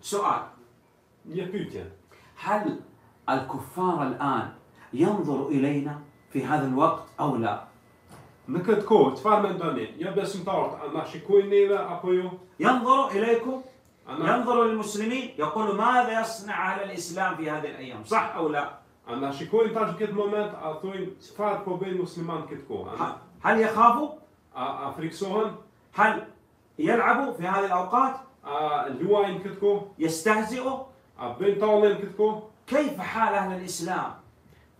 سؤال هل الكفار الآن ينظر إلينا في هذا الوقت أو لا؟ نكت كوت دوني يا بس انتارت شكوين نيلا اقويو ينظر إليكم أنا... ينظر للمسلمين يقول ماذا يصنع على الإسلام في هذه الأيام صح أو لا؟ أنا شكوين تاج كت مومنت اتوين فار بين مسلمان كت أنا... هل يخافوا؟ افريكسوهم هل يلعبوا في هذه الأوقات؟ Luajnë këtë kohë? يستهزئوا tallën këtë kohë? كيف حال أهل الإسلام؟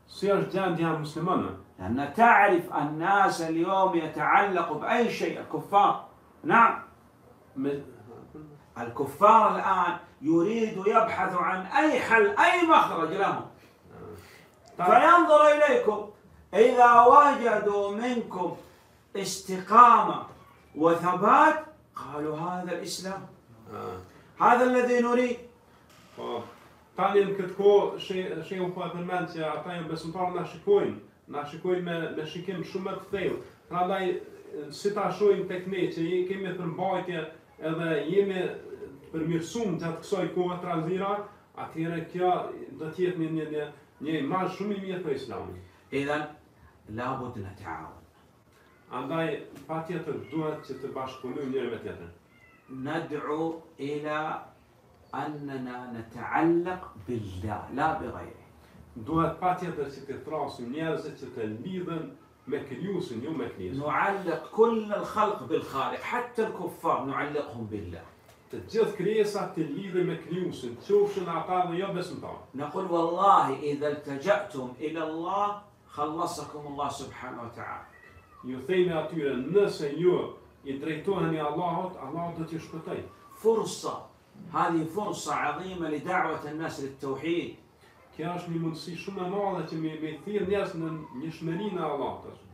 është gjendja e muslimanëve? لأن تعرف الناس اليوم يتعلق بأي شيء الكفار. نعم. الكفار الآن يريد يبحث عن أي حل أي مخرج لهم. ta, فينظر إليكم. إذا وجدوا منكم استقامة وثبات قالوا هذا الإسلام. Hadhe me dhe nuri, po, tani në këtë ko, shehu po e përmend që ata janë besimtarë na shikojnë, na shikojnë me, me shikim shumë të thellë, pra ndaj, si ta shojnë tek ne, që kemi përmbajtje edhe jemi përmirësum gjatë kësaj kohë tranzira, atëherë kjo do të jetë një një një një imazh shumë i mirë për Islamin. Edhe la bud la ta'awun. Andaj patjetër duhet që të bashkëpunojmë njëri me tjetrin. ندعو إلى أننا نتعلق بالله لا بغيره. Doit partir de cette transunion, de cette liaison مكنيوس يوم مكنيوس نعلق كل الخلق بالخالق حتى الكفار نعلقهم بالله. تجد كريسة تلميذ مكنيوس تشوف شو نعطانا يوم بس نقول والله إذا التجأتم إلى الله خلصكم الله سبحانه وتعالى. يثيما تولى الناس يوم i drejtoheni Allahut, Allahu do t'ju shpëtojë. Fursa, hadi fursa azime li da'wat an-nas lit tauhid. Kjo është një mundësi shumë e madhe që me i thirr njerëz në një shmërinë e Allahut.